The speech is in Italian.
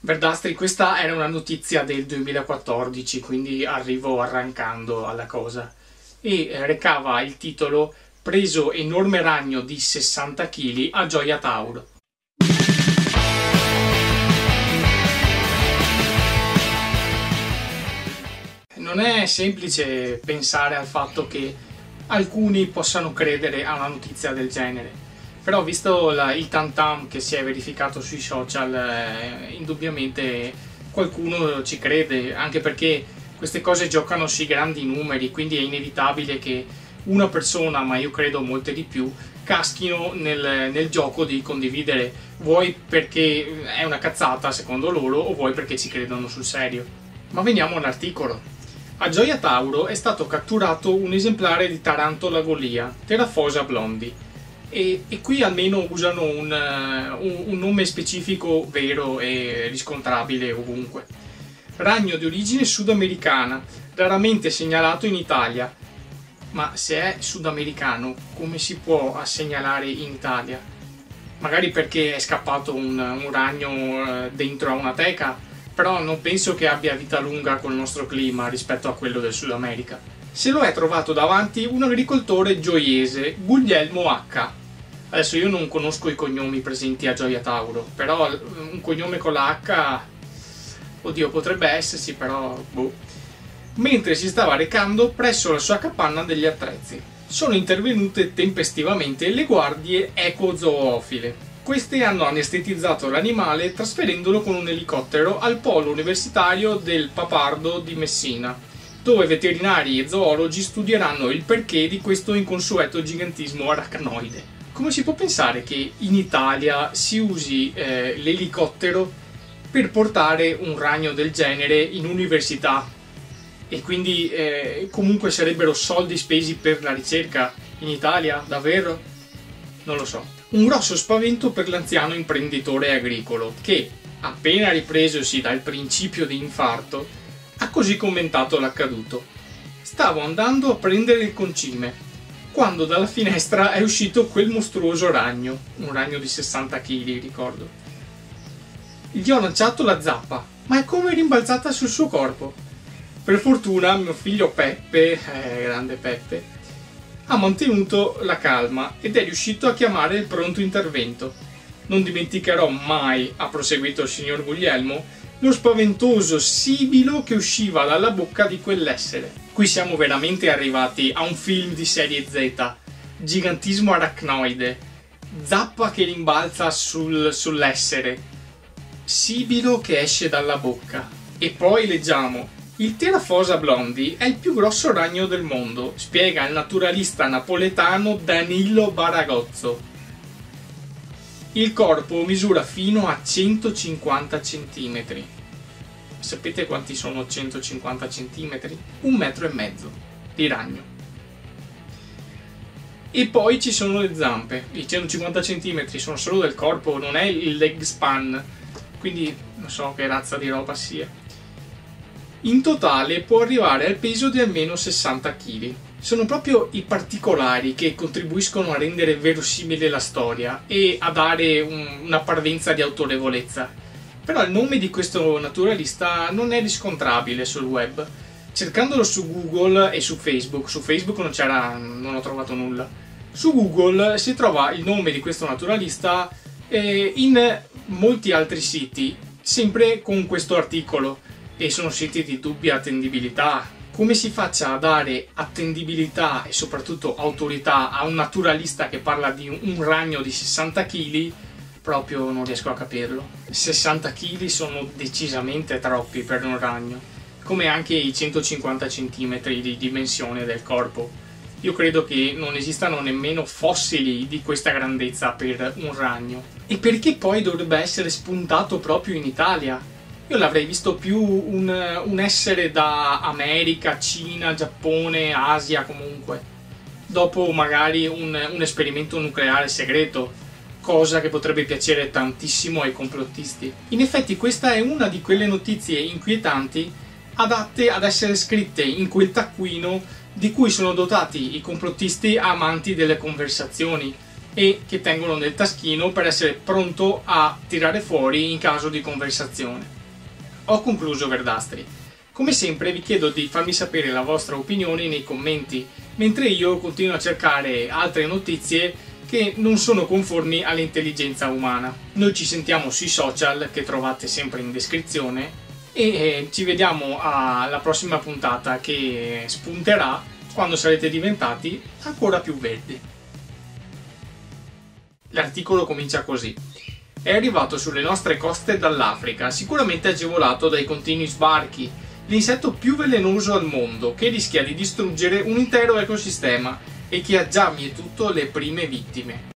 Verdastri, questa era una notizia del 2014, quindi arrivo arrancando alla cosa. E recava il titolo Preso enorme ragno di 60 kg a Gioia Tauro. Non è semplice pensare al fatto che alcuni possano credere a una notizia del genere però visto la, il tam tam che si è verificato sui social, eh, indubbiamente qualcuno ci crede, anche perché queste cose giocano sui grandi numeri, quindi è inevitabile che una persona, ma io credo molte di più, caschino nel, nel, gioco di condividere, vuoi perché è una cazzata secondo loro o vuoi perché ci credono sul serio. Ma veniamo all'articolo. A Gioia Tauro è stato catturato un esemplare di Tarantola Golia, Terrafosa blondi, e, e, qui almeno usano un, uh, un, un, nome specifico vero e riscontrabile ovunque. Ragno di origine sudamericana, raramente segnalato in Italia. Ma se è sudamericano, come si può segnalare in Italia? Magari perché è scappato un, un ragno uh, dentro a una teca, però non penso che abbia vita lunga col nostro clima rispetto a quello del Sud America. Se lo è trovato davanti un agricoltore gioiese, Guglielmo H. Adesso io non conosco i cognomi presenti a Gioia Tauro, però un cognome con la H, oddio, potrebbe esserci, però boh. Mentre si stava recando presso la sua capanna degli attrezzi. Sono intervenute tempestivamente le guardie ecozoofile. Queste hanno anestetizzato l'animale trasferendolo con un elicottero al polo universitario del Papardo di Messina, dove veterinari e zoologi studieranno il perché di questo inconsueto gigantismo arachnoide come si può pensare che in Italia si usi eh, l'elicottero per portare un ragno del genere in università e quindi eh, comunque sarebbero soldi spesi per la ricerca in Italia, davvero? Non lo so. Un grosso spavento per l'anziano imprenditore agricolo che, appena ripresosi dal principio di infarto, ha così commentato l'accaduto. Stavo andando a prendere il concime quando dalla finestra è uscito quel mostruoso ragno, un ragno di 60 kg, ricordo. Gli ho lanciato la zappa, ma è come rimbalzata sul suo corpo. Per fortuna mio figlio Peppe, eh, grande Peppe, ha mantenuto la calma ed è riuscito a chiamare il pronto intervento. Non dimenticherò mai, ha proseguito il signor Guglielmo, lo spaventoso sibilo che usciva dalla bocca di quell'essere. Qui siamo veramente arrivati a un film di serie Z. Gigantismo arachnoide. Zappa che rimbalza sul, sull'essere. Sibilo che esce dalla bocca. E poi leggiamo. Il Terafosa blondi è il più grosso ragno del mondo, spiega il naturalista napoletano Danilo Baragozzo. Il corpo misura fino a 150 cm Sapete quanti sono 150 cm? Un metro e mezzo di ragno. E poi ci sono le zampe. I 150 cm sono solo del corpo, non è il leg span. Quindi non so che razza di roba sia. In totale può arrivare al peso di almeno 60 kg. Sono proprio i particolari che contribuiscono a rendere verosimile la storia e a dare un, una parvenza di autorevolezza però il nome di questo naturalista non è riscontrabile sul web. Cercandolo su Google e su Facebook, su Facebook non c'era, non ho trovato nulla. Su Google si trova il nome di questo naturalista eh, in molti altri siti, sempre con questo articolo, e sono siti di dubbia attendibilità. Come si faccia a dare attendibilità e soprattutto autorità a un naturalista che parla di un ragno di 60 kg proprio non riesco a capirlo. 60 kg sono decisamente troppi per un ragno, come anche i 150 cm di dimensione del corpo. Io credo che non esistano nemmeno fossili di questa grandezza per un ragno. E perché poi dovrebbe essere spuntato proprio in Italia? Io l'avrei visto più un, un essere da America, Cina, Giappone, Asia comunque. Dopo magari un, un esperimento nucleare segreto cosa che potrebbe piacere tantissimo ai complottisti. In effetti questa è una di quelle notizie inquietanti adatte ad essere scritte in quel taccuino di cui sono dotati i complottisti amanti delle conversazioni e che tengono nel taschino per essere pronto a tirare fuori in caso di conversazione. Ho concluso Verdastri. Come sempre vi chiedo di farmi sapere la vostra opinione nei commenti, mentre io continuo a cercare altre notizie che non sono conformi all'intelligenza umana. Noi ci sentiamo sui social che trovate sempre in descrizione e eh, ci vediamo alla prossima puntata che spunterà quando sarete diventati ancora più verdi. L'articolo comincia così. È arrivato sulle nostre coste dall'Africa, sicuramente agevolato dai continui sbarchi, l'insetto più velenoso al mondo che rischia di distruggere un intero ecosistema e che ha già mietuto le prime vittime.